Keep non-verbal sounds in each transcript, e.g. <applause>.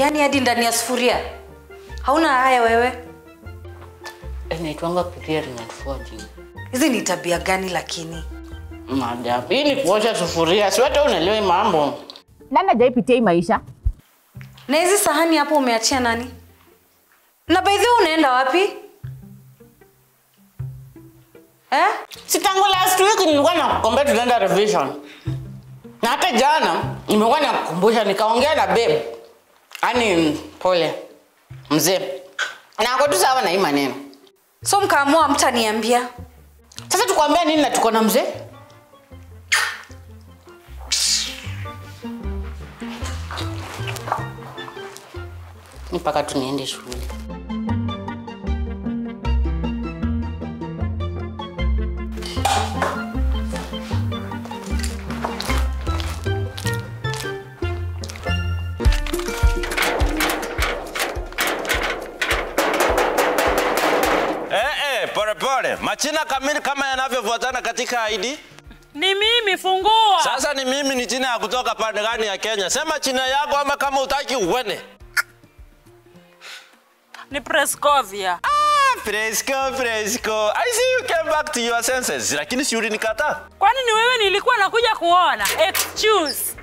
yaani hadi ndani ya sufuria. Hauna haya wewe? Inaitwanga clearing and forging. Hizi ni tabia gani lakini? Madam, hii ni kuosha sufuria. Si hata unaelewa mambo. Nani hajaipitia hii maisha? Na hizi sahani hapo umeachia nani? Na by the way unaenda wapi? Eh? Si tangu last week nilikuwa nakukwambia tunaenda revision. Na hata jana nimekuwa nakukumbusha nikaongea na babe. Yaani pole. Mzee. Na ako tu sawa na hii maneno. So mkaamua mtaniambia. Sasa tukwambia nini na tuko na mzee? Ni mpaka tu niende shule. Majina kamili kama yanavyofuatana katika ID. Ni mimi fungua. Sasa ni mimi ni jina ya kutoka pande gani ya Kenya? Sema jina yako ama kama utaki uone. Ni Prescovia. Ah, Presco, Presco. I see you came back to your senses. Lakini si ulinikataa. Kwani ni wewe nilikuwa nakuja kuona? Excuse.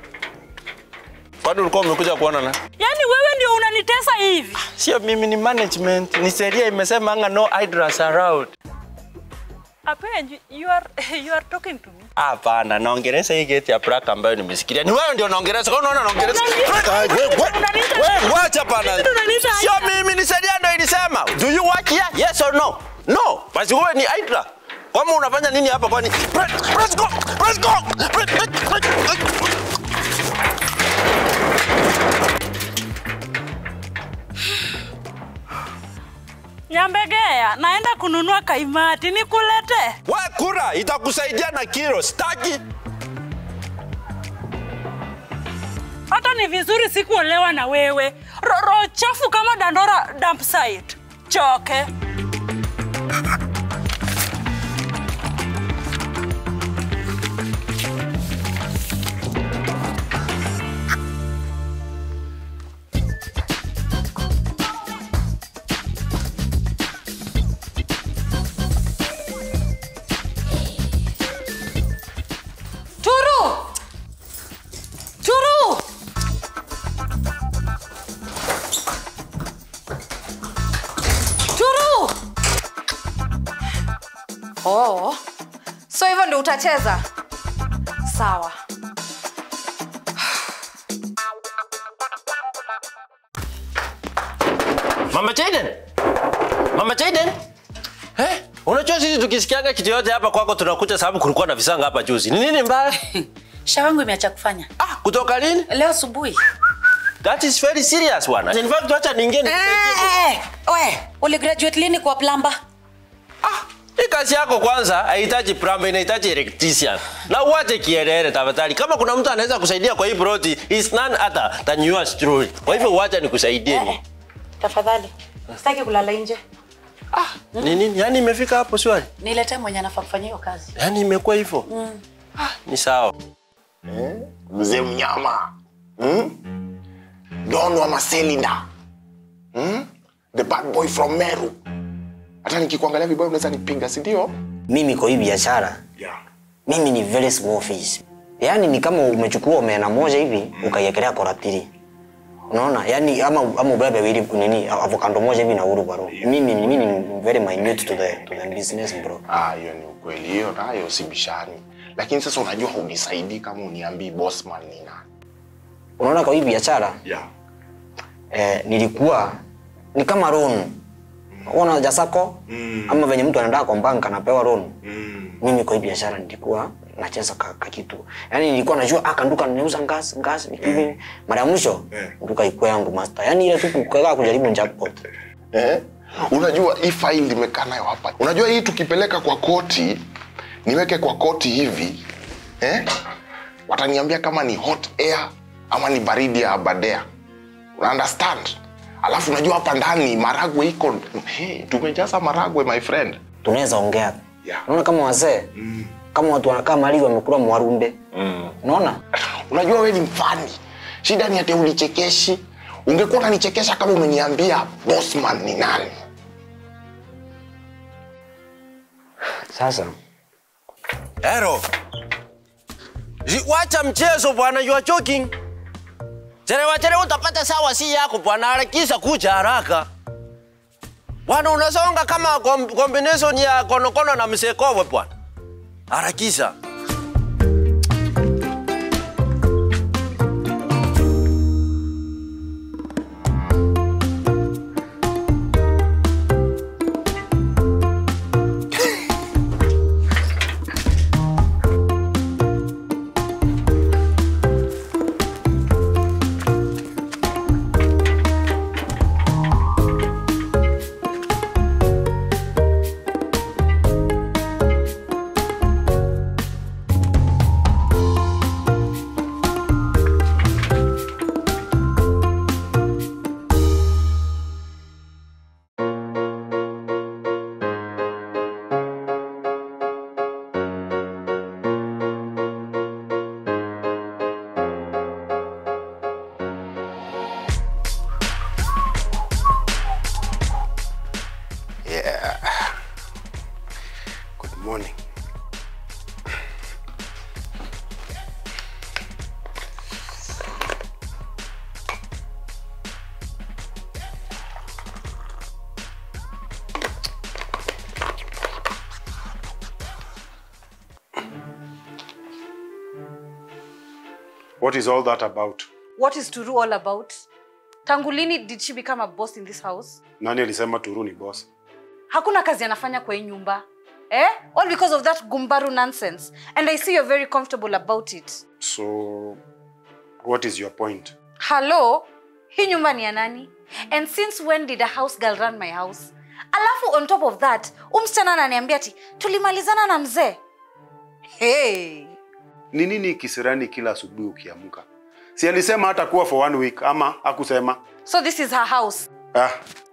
Kwani ulikuwa umekuja kuona na? Yaani wewe ndio unanitesa hivi? Sio mimi ni management. Ni sheria imesema anga no hydras around. Apenji, you are <laughs> you are talking to me. Hapana, naongeleza hii geti ya Praka ambayo nimesikilia. Ni wewe ndio naongeleza. Kwa unaona naongeleza. Wewe, wacha pana. Sio mimi nisaidia ndio ilisema. Do you work here? Yes or no? No. Basi wewe ni Hydra. Kama unafanya nini hapa kwani? Let's go. Let's go. Nyambegea, naenda kununua kaimati nikulete. We kura itakusaidia na kilo. Staki. Hata ni vizuri sikuolewa na wewe. Roho chafu kama Dandora dump site. Choke. Oh. So hivyo ndio utacheza? Sawa. Mama Jaden. Mama Jaden. Eh? Unajua sisi tukisikiaga kitu yote hapa kwako tunakuja sababu kulikuwa na visanga hapa juzi. Ni nini mbaya? <laughs> Shawangu imeacha kufanya Ah, kutoka lini? leo asubuhi. That is very serious bwana. In fact, acha niingie ni Eh, eh, we uli graduate lini kwa plumber? Kazi yako kwanza haihitaji plumber, inahitaji electrician. Na uache kielele tafadhali. Kama kuna mtu anaweza kusaidia kwa hii ploti, is none other than yours truly. Kwa hivyo uache nikusaidie ni. Tafadhali. Sitaki kulala nje. ah Ni nini? Yaani imefika hapo swali? Niletee mwenye anafaa kufanya hiyo kazi. Yaani imekuwa hivyo? Ah, ni sawa. Eh, mzee mnyama hmm? don wa maselinda hmm? the bad boy from meru hata nikikuangalia vibaya unaweza nipinga si ndio? mimi kwa hii biashara yeah. mimi ni very small fish. Yaani ni kama umechukua omena moja hivi ukaiekelea ratili. unaona? Yaani ama ama ubebe wili nini avocado moja hivi na uru baro mimi mimi ni very minute to the to the business bro. Ah, hiyo ni ukweli. Hiyo nayo sibishani lakini sasa unajua unisaidii kama uniambii bosman ni nani. Unaona kwa hii biashara? Yeah. eh, nilikuwa ni kama loan unaona jasako Mm. ama venye mtu anaenda kwa bank anapewa loan mm. mimi kwa hii biashara nilikuwa nacheza ka, ka kitu yaani nilikuwa najua ah, kanduka ninauza ngas ngas hivi mara mwisho yeah. nduka ikuwa yangu master yaani ile tu kukaa kujaribu jackpot eh? unajua hii file nimekaa nayo hapa unajua hii tukipeleka kwa koti niweke kwa koti hivi eh? wataniambia kama ni hot air ama ni baridi ya abadea una understand alafu unajua hapa ndani maragwe iko hey, tumejaza maragwe my friend tunaweza ongea Yeah. unaona kama wazee mm. kama watu wanakaa mali wamekula mwarumbe mm. unaona unajua wewe ni mfani shida ni ati ulichekeshi ungekuwa unanichekesha kama umeniambia bossman ni nani Sasa Ero. Wacha mchezo bwana, you are joking. Chelewa chelewa utapata sawa si yako bwana, harakisha kuja haraka. Bwana unasonga kama combination ya konokono na msekowe bwana. Harakisha. Morning. What is all that about? What is Turu all about? Tangu lini did she become a boss in this house? Nani alisema Turu ni boss? Hakuna kazi anafanya kwa hii nyumba. Eh? All because of that gumbaru nonsense. And I see you're very comfortable about it. So, what is your point? Hello? Hii nyumba ni ya nani? And since when did a house girl run my house? Alafu on top of that, umsichana ananiambia ati tulimalizana na mzee. Hey. Ni nini kisirani kila asubuhi ukiamka? Si alisema hata kuwa for one week ama hakusema? So this is her house. Ah,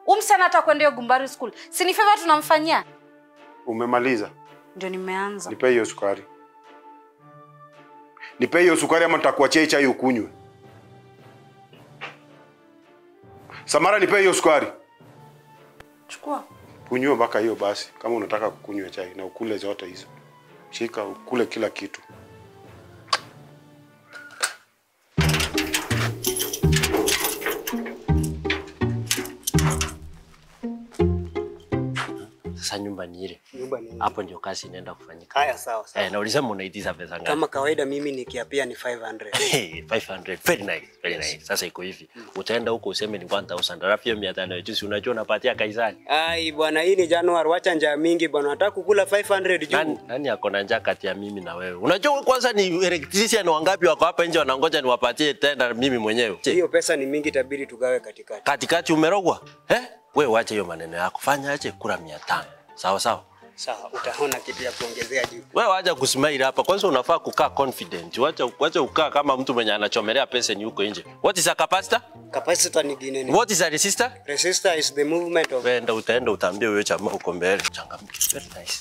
Umsichana hata kwenda hiyo gumbaru school. Si ni favor tunamfanyia? Umemaliza. Ndio nimeanza. Nipe hiyo sukari. Nipe hiyo sukari ama nitakuachia chai ukunywe. Samara, nipe hiyo sukari. Chukua. Kunywa mpaka hiyo basi, kama unataka kukunywa chai na ukule zote hizo. Shika ukule kila kitu. Sasa nyumba ni ile. Nyumba ni Hapo ndio kazi inaenda kufanyika. haya, sawa sawa. Eh, na ulisema unaitisha pesa ngapi? Kama kawaida mimi nikiapia ni 500. <laughs> Hey, 500 very nice very nice sasa iko hivi utaenda huko useme ni 1000 alafu hiyo 500 ya juzi unajua unapatia kaisani Ai bwana, hii ni Januari, wacha njaa mingi bwana. Nataka kukula 500 juu. nani, nani ako na njaa kati ya mimi na wewe unajua kwanza ni electrician wangapi wako hapa nje wanangoja niwapatie tenda mimi mwenyewe Hiyo pesa ni mingi, itabidi tugawe katikati. katikati umerogwa eh wewe wacha hiyo maneno yako fanya aje kura 500 sawa sawa Sawa, utaona kitu ya kuongezea juu. wewe wacha kusmile hapa kwanza unafaa kukaa confident wacha wacha ukaa kama mtu mwenye anachomelea pesa ni huko nje what is a capacitor Capacitor ni gine ni. what is a resistor Resistor is the movement of Wenda utaenda utaambia huyo chama uko mbele. Changamke. Very nice.